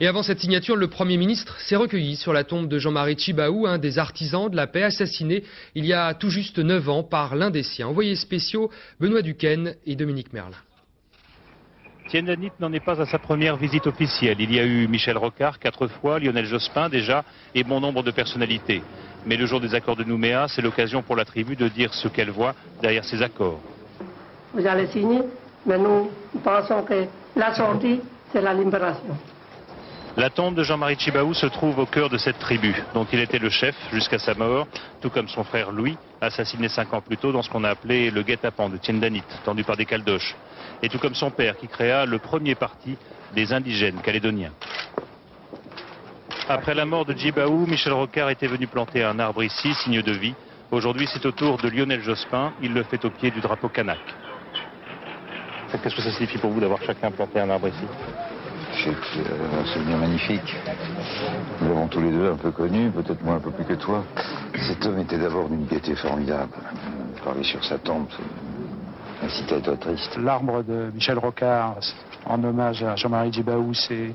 Et avant cette signature, le Premier ministre s'est recueilli sur la tombe de Jean-Marie Chibaou, un des artisans de la paix assassiné il y a tout juste 9 ans par l'un des siens. Envoyés spéciaux Benoît Duquesne et Dominique Merlin. Tiendanit n'en est pas à sa première visite officielle. Il y a eu Michel Rocard quatre fois, Lionel Jospin déjà, et bon nombre de personnalités. Mais le jour des accords de Nouméa, c'est l'occasion pour la tribu de dire ce qu'elle voit derrière ces accords. Vous allez signer, mais nous pensons que la sortie, c'est la libération. La tombe de Jean-Marie Chibaou se trouve au cœur de cette tribu, dont il était le chef jusqu'à sa mort, tout comme son frère Louis, assassiné cinq ans plus tôt dans ce qu'on a appelé le guet-apens de Tiendanit, tendu par des caldoches, et tout comme son père qui créa le premier parti des indigènes calédoniens. Après la mort de Djibaou, Michel Rocard était venu planter un arbre ici, signe de vie. Aujourd'hui, c'est au tour de Lionel Jospin. Il le fait au pied du drapeau kanak. Qu'est-ce que ça signifie pour vous d'avoir chacun planté un arbre ici? C'est euh, un souvenir magnifique. Nous l'avons tous les deux un peu connu, peut-être moi un peu plus que toi. Cet homme était d'abord d'une piété formidable. Parler sur sa tombe, ça incitait à être triste. L'arbre de Michel Rocard, en hommage à Jean-Marie Djibaou, c'est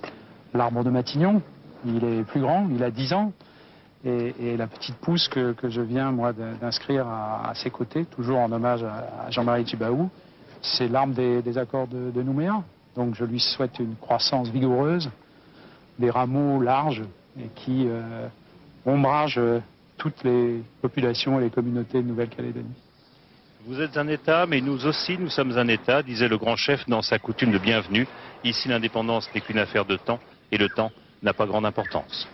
l'arbre de Matignon. Il est plus grand, il a 10 ans. Et, la petite pousse que, je viens, moi, d'inscrire à, ses côtés, toujours en hommage à, Jean-Marie Djibaou, c'est l'arbre des, accords de Nouméa. Donc je lui souhaite une croissance vigoureuse, des rameaux larges et qui euh, ombragent euh, toutes les populations et les communautés de Nouvelle-Calédonie. Vous êtes un État, mais nous aussi, nous sommes un État, disait le grand chef dans sa coutume de bienvenue. Ici, l'indépendance n'est qu'une affaire de temps, et le temps n'a pas grande importance.